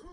Huh.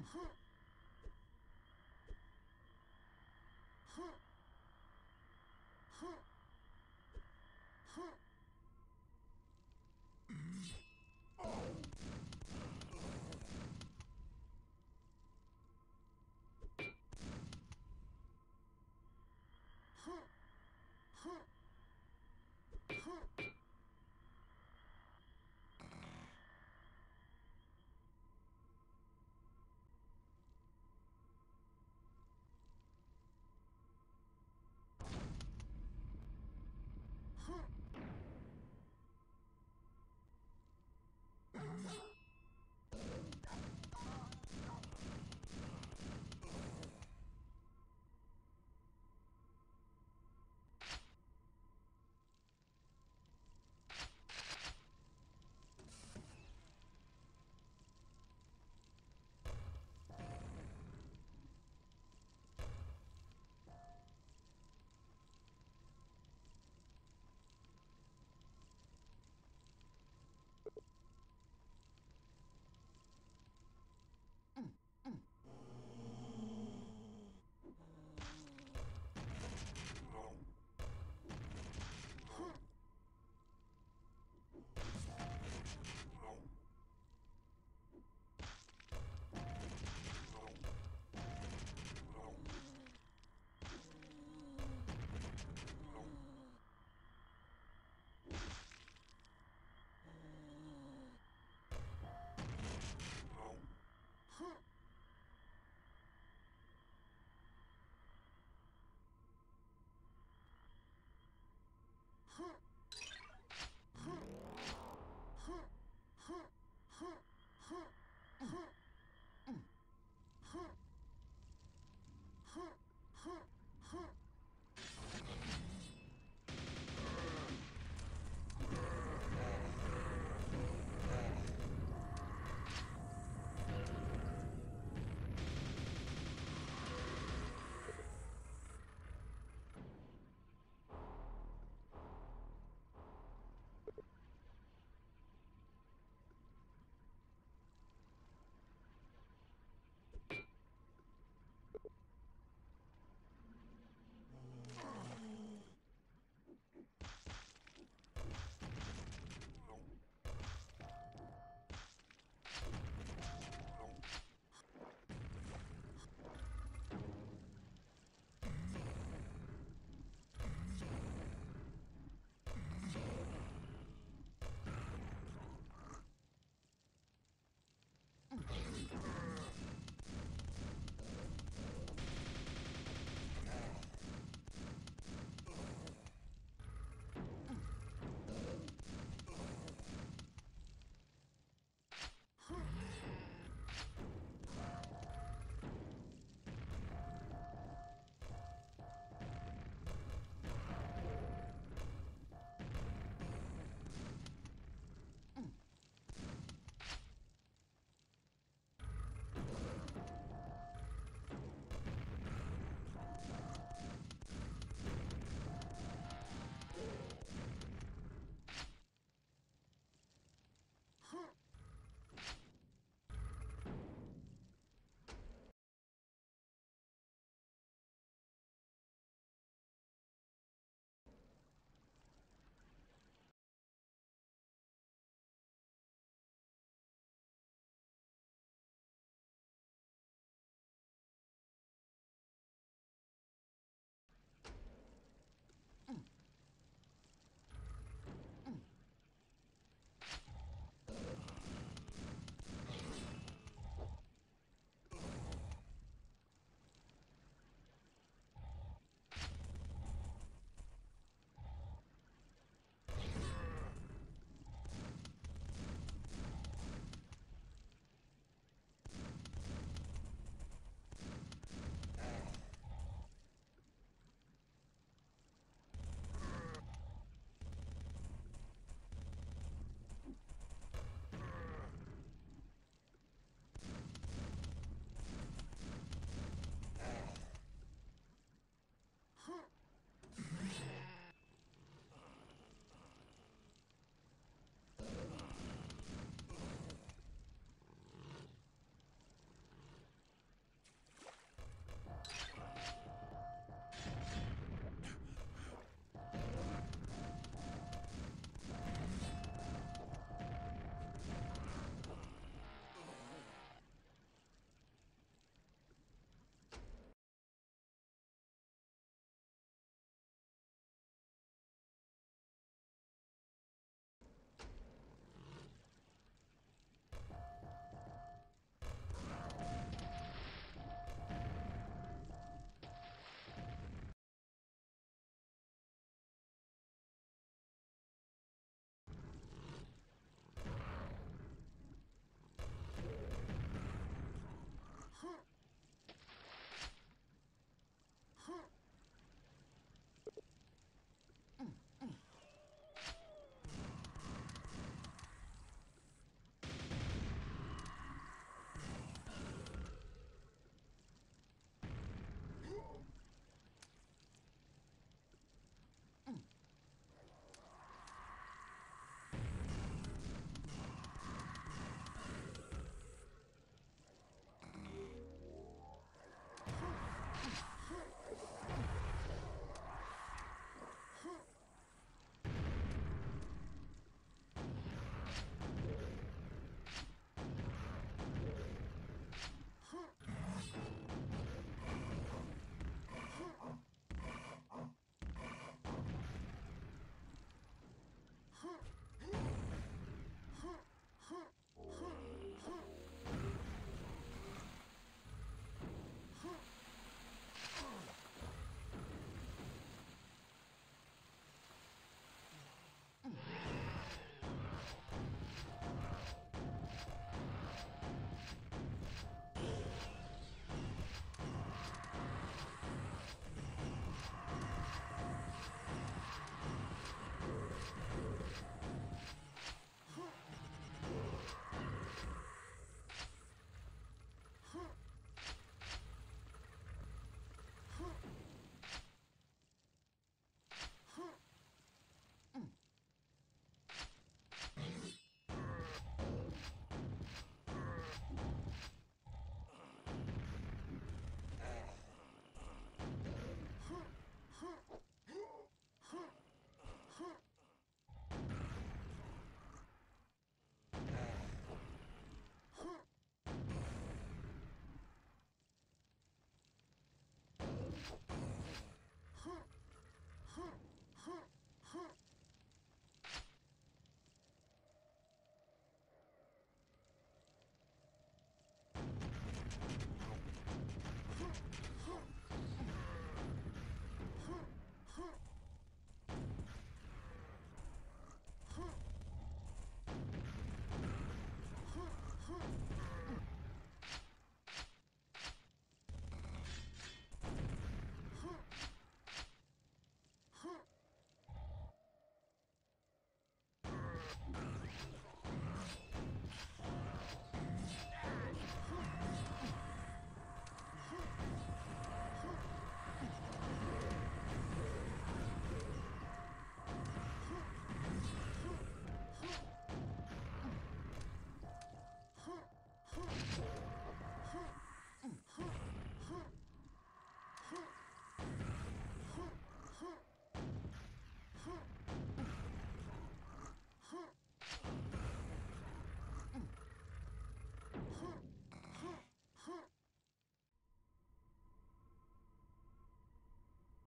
哼，哼。